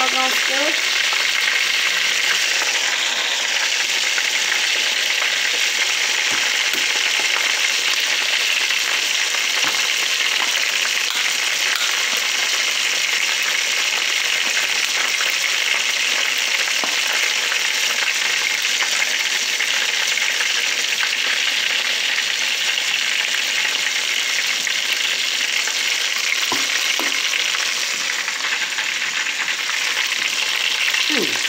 Alguns Ooh.